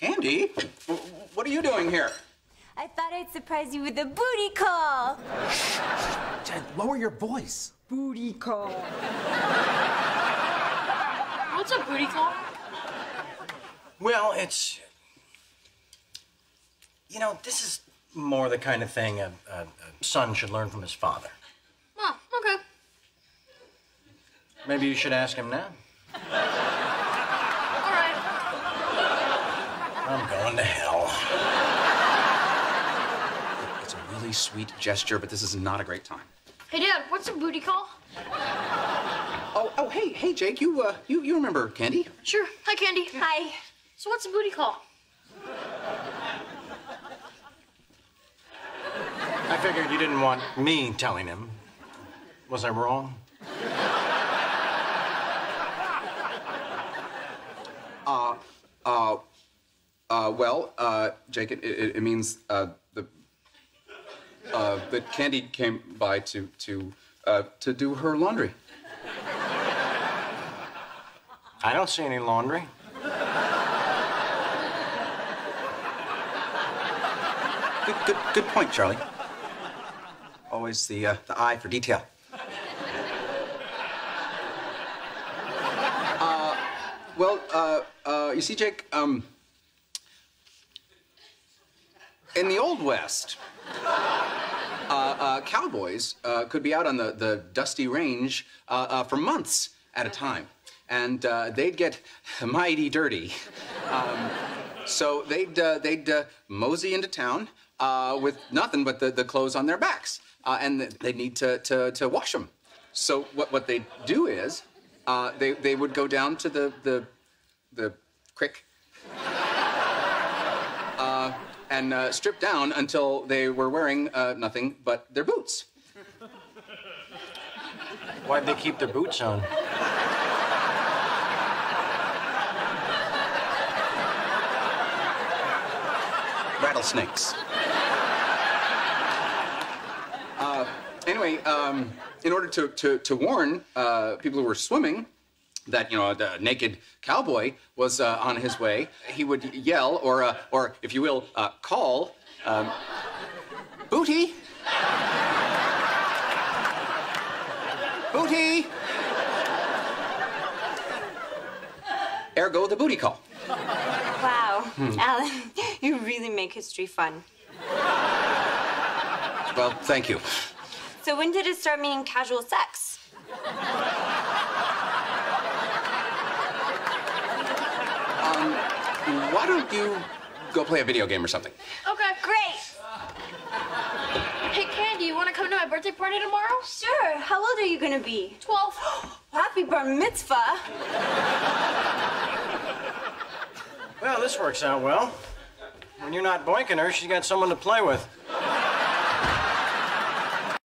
Candy, what are you doing here? I thought I'd surprise you with a booty call. Ted, lower your voice. Booty call. What's a booty call? Well, it's. You know, this is more the kind of thing a, a, a son should learn from his father. Oh, okay. Maybe you should ask him now. Going to hell. It's a really sweet gesture, but this is not a great time. Hey, Dad, what's a booty call? Oh, oh, hey, hey, Jake, you, uh, you, you remember Candy? Sure. Hi, Candy. Hi. So what's a booty call? I figured you didn't want me telling him. Was I wrong? Uh, well, uh, Jake, it, it, it means, uh, the, uh, that Candy came by to, to, uh, to do her laundry. I don't see any laundry. Good, good, good point, Charlie. Always the, uh, the eye for detail. Uh, well, uh, uh, you see, Jake, um, in the Old West, uh, uh, cowboys uh, could be out on the, the dusty range uh, uh, for months at a time, and they'd get mighty dirty. Um, so they'd they'd mosey into town with nothing but the, the clothes on their backs, and they'd need to, to, to wash them. So what what they'd do is uh, they they would go down to the the the creek uh, and uh, strip down until they were wearing uh, nothing but their boots. Why'd they keep their boots on? rattlesnakes. Uh, anyway, um, in order to, to, to warn uh, people who were swimming that, you know, the naked cowboy was uh, on his way, he would yell, or, uh, or if you will, uh, call, um, Booty! Booty! Ergo the booty call. Wow. Alan, you really make history fun. Well, thank you. So when did it start meaning casual sex? Why don't you go play a video game or something? Okay. Great. Hey, Candy, you want to come to my birthday party tomorrow? Sure. How old are you gonna be? 12. Happy bar mitzvah. Well, this works out well. When you're not boinking her, she's got someone to play with.